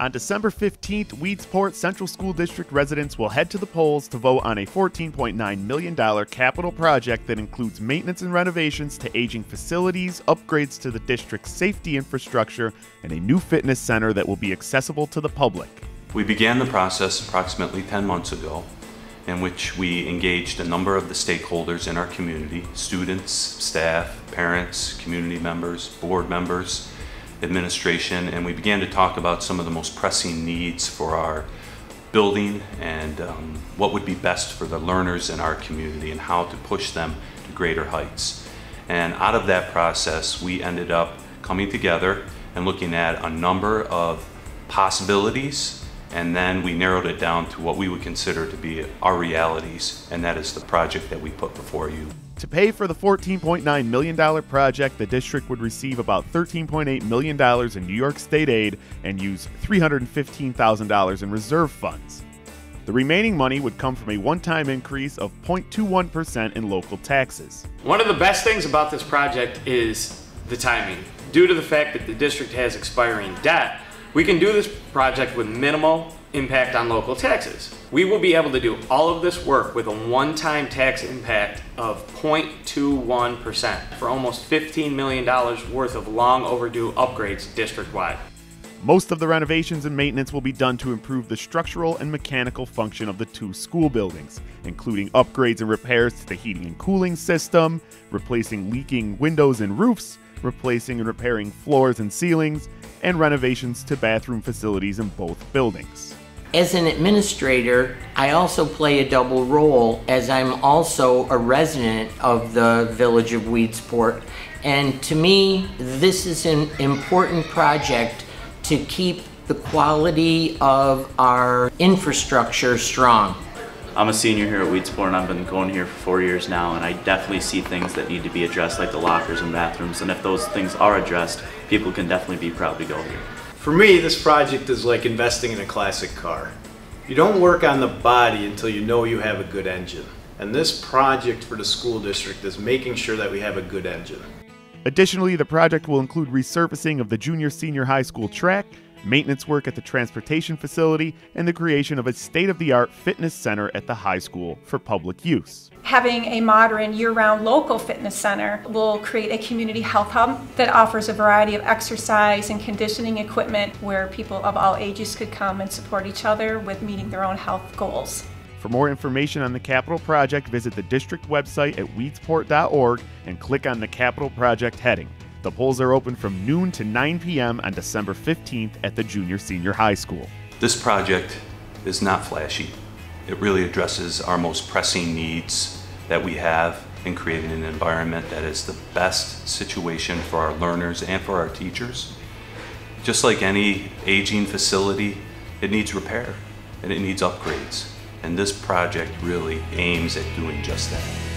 On December 15th, Weedsport Central School District residents will head to the polls to vote on a $14.9 million capital project that includes maintenance and renovations to aging facilities, upgrades to the district's safety infrastructure, and a new fitness center that will be accessible to the public. We began the process approximately 10 months ago, in which we engaged a number of the stakeholders in our community students, staff, parents, community members, board members administration, and we began to talk about some of the most pressing needs for our building and um, what would be best for the learners in our community and how to push them to greater heights. And out of that process, we ended up coming together and looking at a number of possibilities, and then we narrowed it down to what we would consider to be our realities, and that is the project that we put before you. To pay for the $14.9 million project, the district would receive about $13.8 million in New York state aid and use $315,000 in reserve funds. The remaining money would come from a one time increase of 0.21% in local taxes. One of the best things about this project is the timing. Due to the fact that the district has expiring debt, we can do this project with minimal impact on local taxes. We will be able to do all of this work with a one-time tax impact of 0.21% for almost $15 million worth of long overdue upgrades district-wide. Most of the renovations and maintenance will be done to improve the structural and mechanical function of the two school buildings, including upgrades and repairs to the heating and cooling system, replacing leaking windows and roofs, replacing and repairing floors and ceilings, and renovations to bathroom facilities in both buildings. As an administrator, I also play a double role as I'm also a resident of the village of Weedsport. And to me, this is an important project to keep the quality of our infrastructure strong. I'm a senior here at Weedsport and I've been going here for four years now and I definitely see things that need to be addressed like the lockers and bathrooms and if those things are addressed, people can definitely be proud to go here. For me, this project is like investing in a classic car. You don't work on the body until you know you have a good engine. And this project for the school district is making sure that we have a good engine. Additionally, the project will include resurfacing of the junior senior high school track, maintenance work at the transportation facility, and the creation of a state of the art fitness center at the high school for public use. Having a modern year round local fitness center will create a community health hub that offers a variety of exercise and conditioning equipment where people of all ages could come and support each other with meeting their own health goals. For more information on the Capital Project, visit the district website at weedsport.org and click on the Capital Project heading. The polls are open from noon to 9 p.m. on December 15th at the junior senior high school. This project is not flashy. It really addresses our most pressing needs that we have in creating an environment that is the best situation for our learners and for our teachers. Just like any aging facility, it needs repair and it needs upgrades. And this project really aims at doing just that.